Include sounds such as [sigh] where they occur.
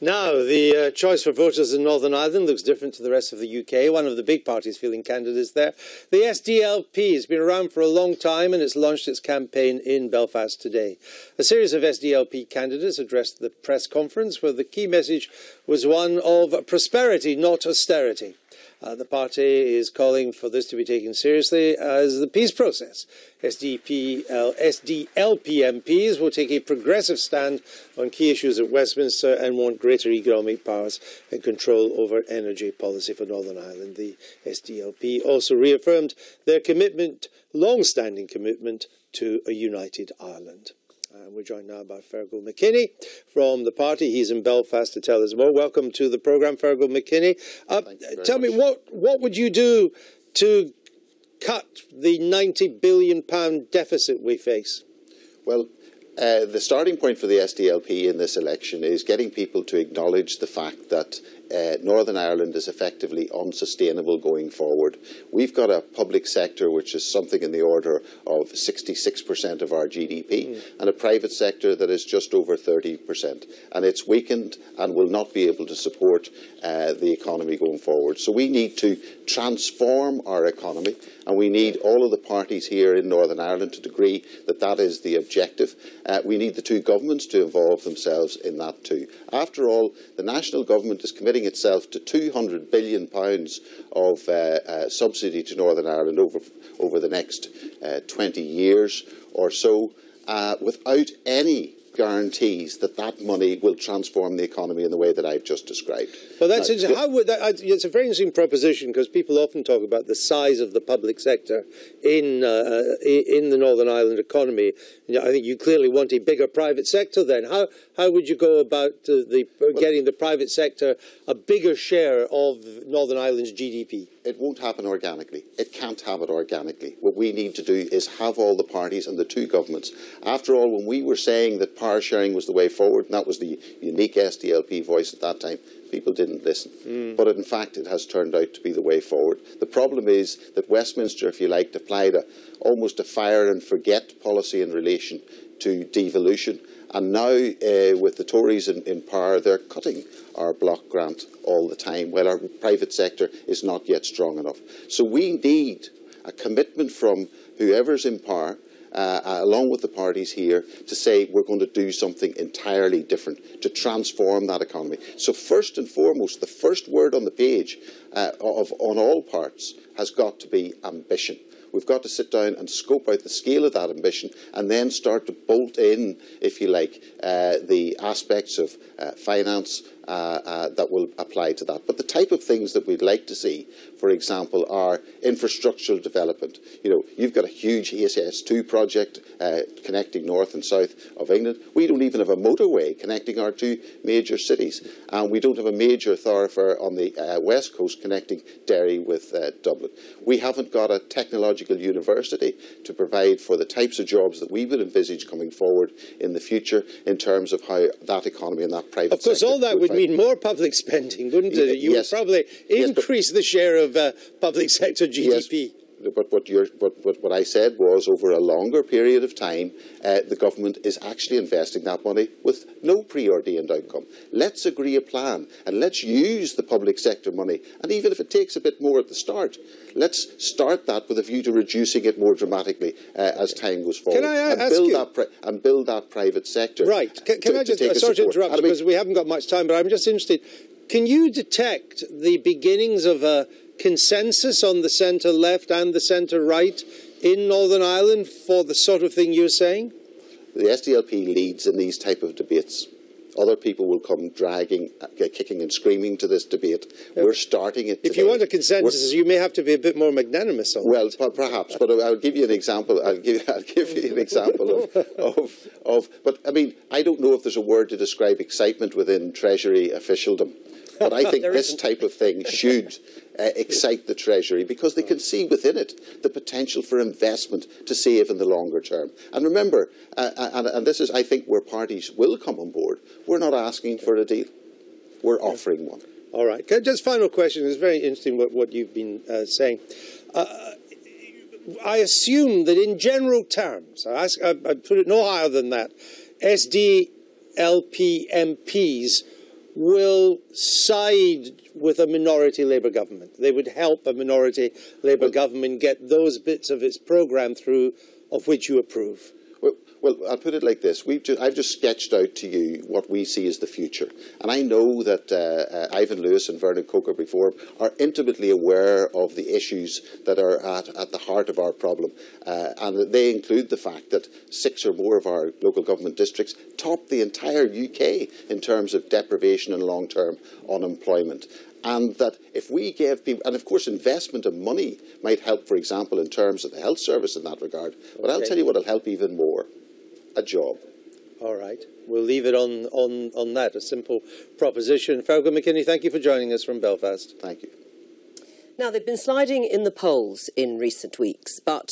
now, the uh, choice for voters in Northern Ireland looks different to the rest of the UK. One of the big parties fielding candidates there. The SDLP has been around for a long time and it's launched its campaign in Belfast today. A series of SDLP candidates addressed the press conference where the key message was one of prosperity, not austerity. Uh, the party is calling for this to be taken seriously as the peace process. SDP, SDLP MPs will take a progressive stand on key issues at Westminster and want greater economic powers and control over energy policy for Northern Ireland. The SDLP also reaffirmed their commitment, long-standing commitment, to a united Ireland. Uh, we're joined now by Fearghal McKinney from the party. He's in Belfast to tell us more. Welcome to the programme, Fearghal McKinney. Uh, tell much. me, what, what would you do to cut the £90 billion deficit we face? Well, uh, the starting point for the SDLP in this election is getting people to acknowledge the fact that uh, Northern Ireland is effectively unsustainable going forward. We've got a public sector which is something in the order of 66% of our GDP mm. and a private sector that is just over 30%. And it's weakened and will not be able to support uh, the economy going forward. So we need to transform our economy and we need all of the parties here in Northern Ireland to agree that that is the objective. Uh, we need the two governments to involve themselves in that too. After all, the national government is committing committing itself to £200 billion of uh, uh, subsidy to Northern Ireland over, over the next uh, 20 years or so, uh, without any guarantees that that money will transform the economy in the way that I've just described. Well, that's now, interesting. How would that, it's a very interesting proposition because people often talk about the size of the public sector in uh, in the Northern Ireland economy. I think you clearly want a bigger private sector. Then, how how would you go about uh, the well, getting the private sector a bigger share of Northern Ireland's GDP? It won't happen organically. It can't happen organically. What we need to do is have all the parties and the two governments. After all, when we were saying that power sharing was the way forward, and that was the unique SDLP voice at that time, people didn't listen. Mm. But in fact, it has turned out to be the way forward. The problem is that Westminster, if you like, applied a, almost a fire and forget policy in relation to devolution. And now, uh, with the Tories in, in, power, they're cutting our block grant all the time, while our private sector is not yet strong enough. So we need a commitment from whoever's in power uh, uh, along with the parties here, to say we're going to do something entirely different to transform that economy. So first and foremost, the first word on the page uh, of, on all parts has got to be ambition. We've got to sit down and scope out the scale of that ambition and then start to bolt in, if you like, uh, the aspects of uh, finance, that will apply to that. But the type of things that we'd like to see, for example, are infrastructural development. You know, you've got a huge HS2 project uh, connecting north and south of England. We don't even have a motorway connecting our two major cities. And we don't have a major thoroughfare on the uh, west coast connecting Derry with uh, Dublin. We haven't got a technological university to provide for the types of jobs that we would envisage coming forward in the future in terms of how that economy and that private Of course, all that would mean more public spending, wouldn't it? You yes. would probably increase yes, the share of uh, public sector GDP. Yes, but what, what, what, I said was over a longer period of time, uh, the government is actually investing that money with no preordained outcome. Let's agree a plan and let's use the public sector money. And even if it takes a bit more at the start, let's start that with a view to reducing it more dramatically uh, as time goes forward. Can I and build you? That and build that private sector. Right. Can, can to, I just, uh, sorry to interrupt because we haven't got much time, but I'm just interested. Can you detect the beginnings of a consensus on the centre left and the centre right in Northern Ireland for the sort of thing you're saying? The SDLP leads in these type of debates. Other people will come dragging, uh, kicking and screaming to this debate. We're starting it. Today. If you want a consensus, We're, you may have to be a bit more magnanimous on well, that. perhaps, but I'll give you an example. I'll give, [laughs] I'll give you an example of, of, of. But I mean, I don't know if there's a word to describe excitement within Treasury officialdom. But I [laughs] think this type of thing should [laughs] uh, excite the Treasury because they can see within it the potential for investment to save in the longer term. And remember, uh, uh, and, and, this is, I think, where parties will come on board, we're not asking for a deal, we're offering one. All right. Just final question. It's very interesting what, what you've been uh, saying. Uh, I assume that in general terms, I, ask, I, I put it no higher than that, SDLP MPs will side with a minority Labour government. They would help a minority Labour government get those bits of its programme through of which you approve. Well, I'll put it like this. We've just, I've just sketched out to you what we see as the future. And I know that uh, uh, Ivan Lewis and Vernon Coaker before are intimately aware of the issues that are at, at the heart of our problem. Uh, and they include the fact that six or more of our local government districts top the entire UK in terms of deprivation and long-term unemployment and that if we gave people, and of course investment of money might help, for example, in terms of the health service in that regard, but okay. I'll tell you what will help even more a job. All right. We'll leave it on, on, on that, a simple proposition. Fearghal McKinney, thank you for joining us from Belfast. Thank you. Now, they've been sliding in the polls in recent weeks, but